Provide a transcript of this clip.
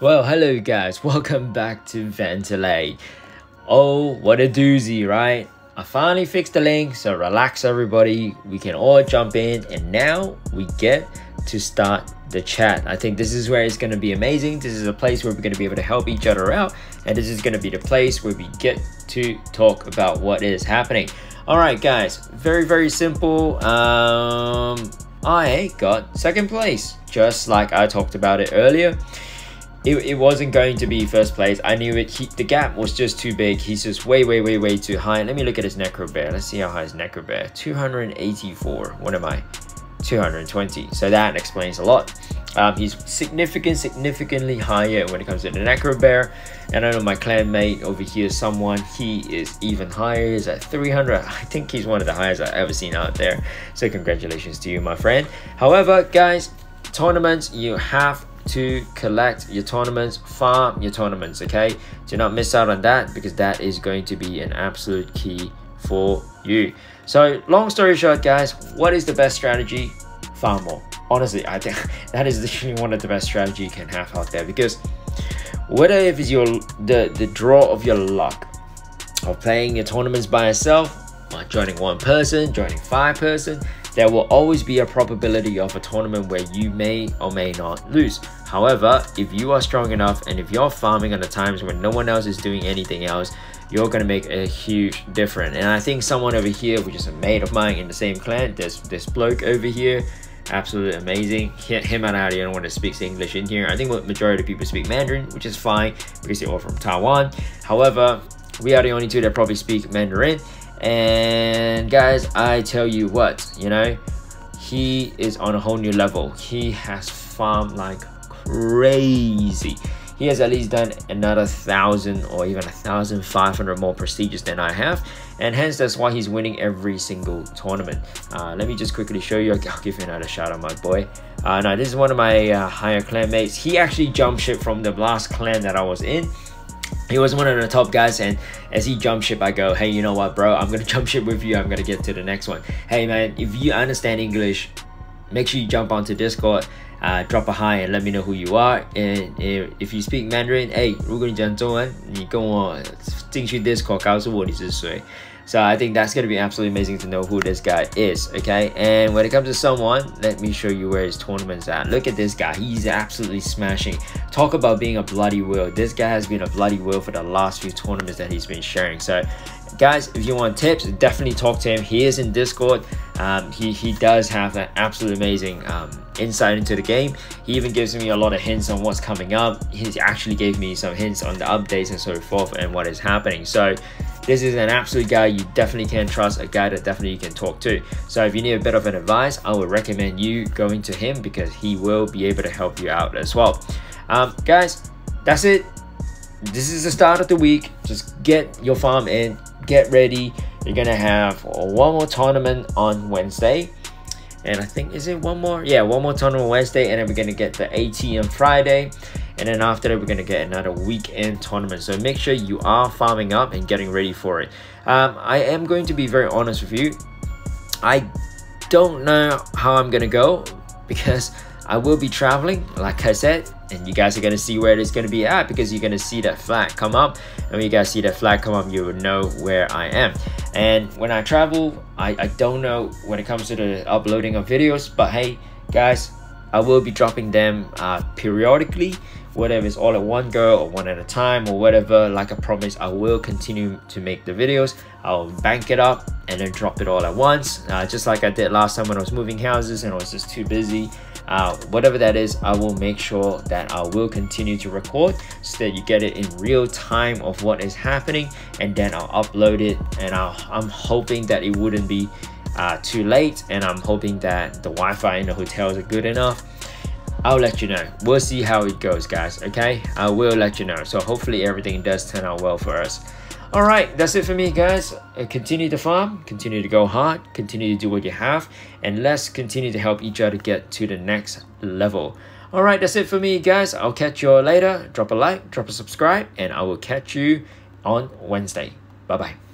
Well, hello guys, welcome back to Ventilate. Oh, what a doozy, right? I finally fixed the link, so relax everybody. We can all jump in and now we get to start the chat. I think this is where it's going to be amazing. This is a place where we're going to be able to help each other out and this is going to be the place where we get to talk about what is happening. All right, guys, very, very simple. Um, I got second place, just like I talked about it earlier. It, it wasn't going to be first place. I knew it. He, the gap was just too big. He's just way, way, way, way too high. Let me look at his Necro Bear. Let's see how high is Necro Bear. 284. What am I? 220. So that explains a lot. Um, he's significant, significantly higher when it comes to the Necro Bear. And I know my clanmate over here, someone, he is even higher. He's at 300. I think he's one of the highest I've ever seen out there. So congratulations to you, my friend. However, guys, tournaments, you have to collect your tournaments, farm your tournaments, okay? Do not miss out on that because that is going to be an absolute key for you. So long story short, guys, what is the best strategy? Farm more. Honestly, I think that is literally one of the best strategy you can have out there because whether if it's your the, the draw of your luck of playing your tournaments by yourself or joining one person, joining five person, there will always be a probability of a tournament where you may or may not lose. However, if you are strong enough and if you're farming on the times when no one else is doing anything else, you're gonna make a huge difference. And I think someone over here, which is a mate of mine in the same clan, there's this bloke over here, absolutely amazing. Him and I don't want to speak English in here. I think the majority of people speak Mandarin, which is fine because they're all from Taiwan. However, we are the only two that probably speak Mandarin. And guys, I tell you what, you know, he is on a whole new level. He has farmed like crazy. He has at least done another thousand or even a thousand five hundred more prestigious than I have. And hence that's why he's winning every single tournament. Uh, let me just quickly show you. I'll give you another shout out my boy. Uh, now this is one of my uh, higher clan mates. He actually jumped ship from the last clan that I was in he was one of the top guys and as he jump ship i go hey you know what bro i'm gonna jump ship with you i'm gonna get to the next one hey man if you understand english make sure you jump onto discord uh, drop a hi and let me know who you are. And if you speak Mandarin, hey, 如果你讲中文，你跟我 进去 Discord 告诉我你是谁。So I think that's going to be absolutely amazing to know who this guy is, okay? And when it comes to someone, let me show you where his tournament's at. Look at this guy. He's absolutely smashing. Talk about being a bloody wheel. This guy has been a bloody wheel for the last few tournaments that he's been sharing. So guys, if you want tips, definitely talk to him. He is in Discord. Um, he, he does have an absolutely amazing um, insight into the game. He even gives me a lot of hints on what's coming up. He actually gave me some hints on the updates and so forth and what is happening. So this is an absolute guy you definitely can trust, a guy that definitely you can talk to. So if you need a bit of an advice, I would recommend you going to him because he will be able to help you out as well. Um, guys, that's it. This is the start of the week. Just get your farm in, get ready. You're gonna have one more tournament on Wednesday. And I think is it one more? Yeah one more tournament on Wednesday and then we're gonna get the ATM Friday. And then after that we're gonna get another weekend tournament. So make sure you are farming up and getting ready for it. Um, I am going to be very honest with you. I don't know how I'm gonna go because I will be traveling, like I said, and you guys are gonna see where it is gonna be at because you're gonna see that flag come up. And when you guys see that flag come up, you will know where I am. And when I travel, I, I don't know when it comes to the uploading of videos, but hey, guys, I will be dropping them uh, periodically, whether it's all at one go or one at a time or whatever. Like I promised, I will continue to make the videos. I'll bank it up and then drop it all at once, uh, just like I did last time when I was moving houses and I was just too busy uh, whatever that is i will make sure that i will continue to record so that you get it in real time of what is happening and then i'll upload it and i am hoping that it wouldn't be uh, too late and i'm hoping that the wi-fi in the hotels are good enough I'll let you know. We'll see how it goes, guys. Okay, I will let you know. So hopefully everything does turn out well for us. Alright, that's it for me guys. Uh, continue to farm, continue to go hard, continue to do what you have, and let's continue to help each other get to the next level. Alright, that's it for me guys. I'll catch you all later. Drop a like, drop a subscribe, and I will catch you on Wednesday. Bye-bye.